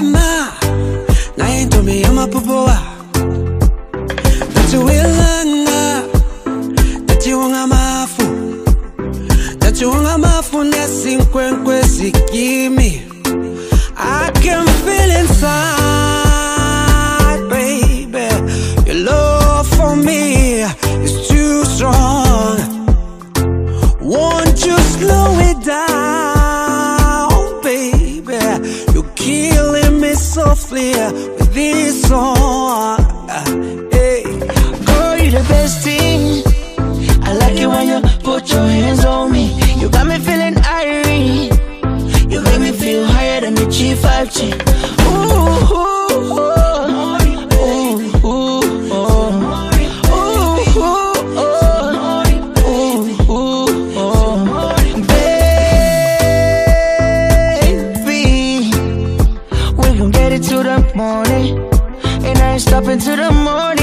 mapema na intumia mapopoa tatuilanga tatiwanga mafu tatiwanga mafu nesinkwenkwe sikimi I can feel inside, baby. Your love for me is too strong. Won't you slow it down, baby? You softly with this song. Hey. Girl, you're the best thing. I like it when you put your hands on me. You got me feeling irate. You make me feel higher than the G5 chick. Ooh, ooh. get it to the morning. And I ain't stopping till the morning.